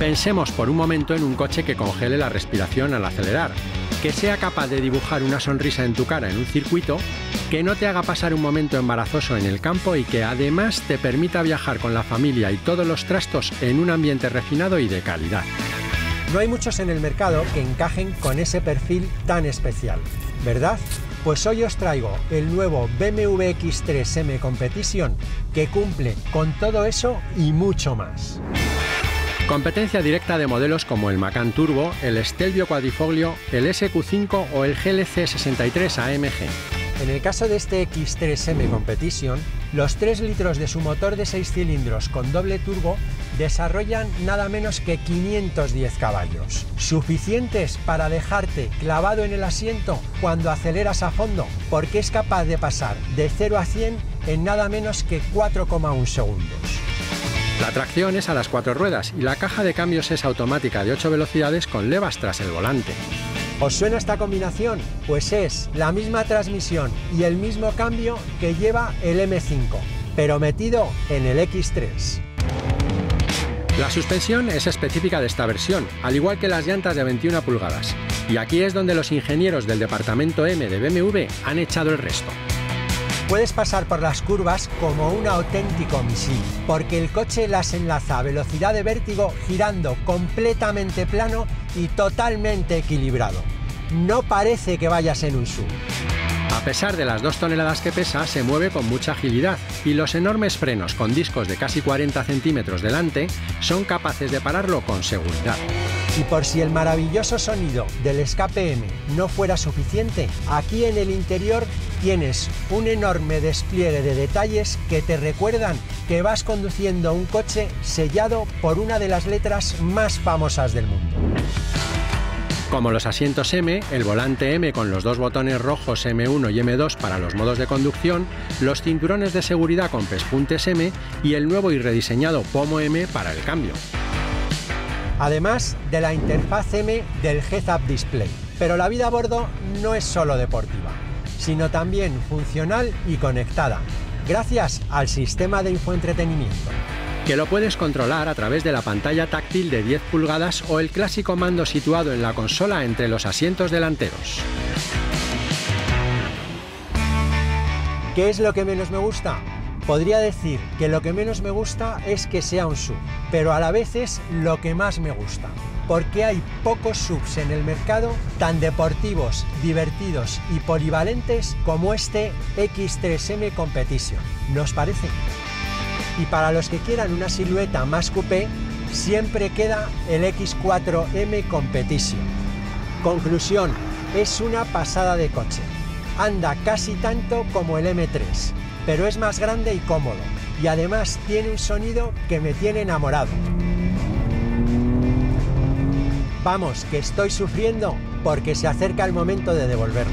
Pensemos por un momento en un coche que congele la respiración al acelerar, que sea capaz de dibujar una sonrisa en tu cara en un circuito, que no te haga pasar un momento embarazoso en el campo y que además te permita viajar con la familia y todos los trastos en un ambiente refinado y de calidad. No hay muchos en el mercado que encajen con ese perfil tan especial, ¿verdad? Pues hoy os traigo el nuevo BMW X3M Competition que cumple con todo eso y mucho más. Competencia directa de modelos como el Macan Turbo, el Stelvio Quadrifoglio, el SQ5 o el GLC 63 AMG. En el caso de este X3M Competition, los 3 litros de su motor de 6 cilindros con doble turbo desarrollan nada menos que 510 caballos, suficientes para dejarte clavado en el asiento cuando aceleras a fondo, porque es capaz de pasar de 0 a 100 en nada menos que 4,1 segundos. La tracción es a las cuatro ruedas y la caja de cambios es automática de 8 velocidades con levas tras el volante. ¿Os suena esta combinación? Pues es la misma transmisión y el mismo cambio que lleva el M5, pero metido en el X3. La suspensión es específica de esta versión, al igual que las llantas de 21 pulgadas. Y aquí es donde los ingenieros del departamento M de BMW han echado el resto. Puedes pasar por las curvas como un auténtico misil, porque el coche las enlaza a velocidad de vértigo girando completamente plano y totalmente equilibrado. No parece que vayas en un sub. A pesar de las dos toneladas que pesa, se mueve con mucha agilidad y los enormes frenos con discos de casi 40 centímetros delante son capaces de pararlo con seguridad. Y por si el maravilloso sonido del escape M no fuera suficiente, aquí en el interior tienes un enorme despliegue de detalles que te recuerdan que vas conduciendo un coche sellado por una de las letras más famosas del mundo. Como los asientos M, el volante M con los dos botones rojos M1 y M2 para los modos de conducción, los cinturones de seguridad con pespuntes M y el nuevo y rediseñado pomo M para el cambio. Además de la interfaz M del Heads Up Display. Pero la vida a bordo no es solo deportiva, sino también funcional y conectada, gracias al sistema de infoentretenimiento que lo puedes controlar a través de la pantalla táctil de 10 pulgadas o el clásico mando situado en la consola entre los asientos delanteros. ¿Qué es lo que menos me gusta? Podría decir que lo que menos me gusta es que sea un sub, pero a la vez es lo que más me gusta, porque hay pocos subs en el mercado tan deportivos, divertidos y polivalentes como este X3M Competition. ¿Nos parece? Y para los que quieran una silueta más coupé, siempre queda el X4M Competition. Conclusión, es una pasada de coche. Anda casi tanto como el M3, pero es más grande y cómodo. Y además tiene un sonido que me tiene enamorado. Vamos, que estoy sufriendo porque se acerca el momento de devolverlo.